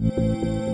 うん。